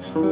Oh.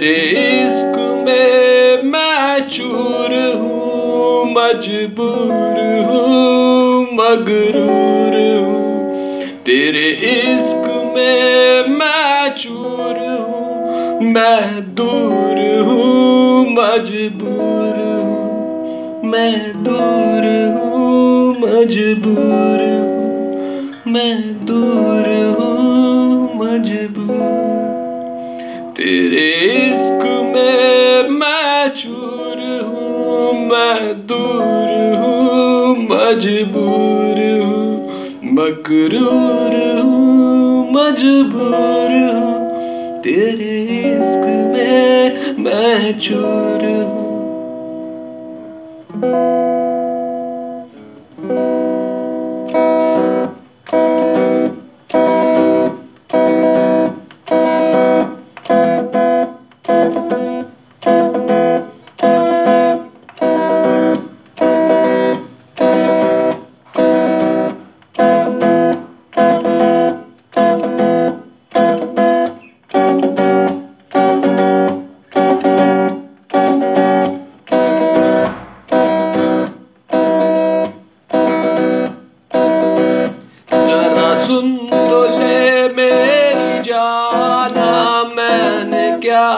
تیرے عشق میں میں چور ہوں مجبور ہوں مغرور ہوں تیرے عشق میں میں چور ہوں میں دور ہوں مجبور ہوں میں دور ہوں مجبور ہوں میں دور ہوں چور ہوں، میں دور ہوں، مجبور ہوں، مکرور ہوں، مجبور ہوں، تیرے عشق میں میں چور ہوں۔ سن تو لے میری جانا میں نے کیا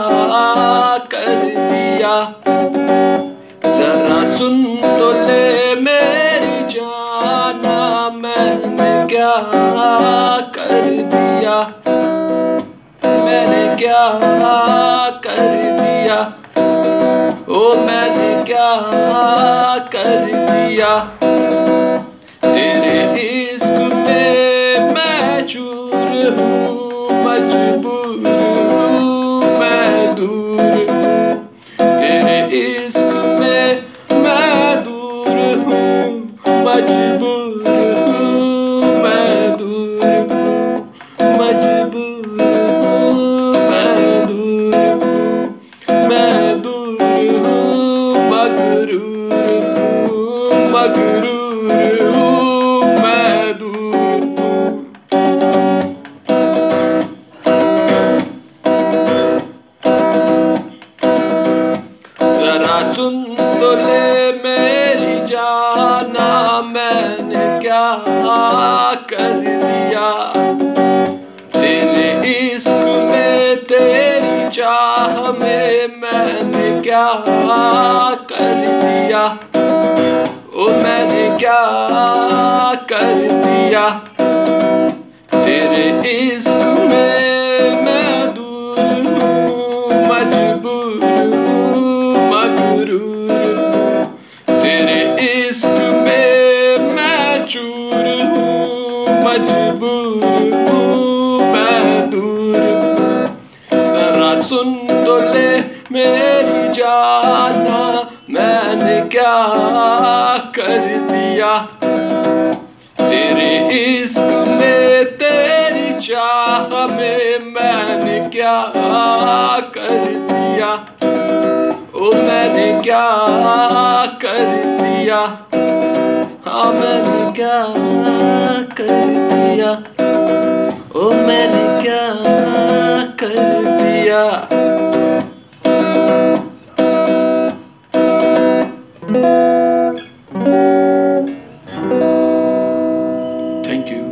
کر دیا؟ ذرا سن تو لے میری جانا میں نے کیا کر دیا؟ میں نے کیا کر دیا؟ او، میں نے کیا کر دیا؟ چور چاہ میں میں نے کیا کر دیا؟ او میں نے کیا کر دیا؟ تیرے عشق میں میں دور ہوں، مجبور ہوں، مغرور ہوں۔ تیرے عشق میں میں چور ہوں، مجبور میری جانا میں نے کیا کر دیا؟ تیرے عشق میں، تیری چاہ میں میں نے کیا کر دیا؟ او میں نے کیا کر دیا؟ ہاں میں نے کیا کر دیا؟ او میں نے کیا کر دیا؟ Thank you.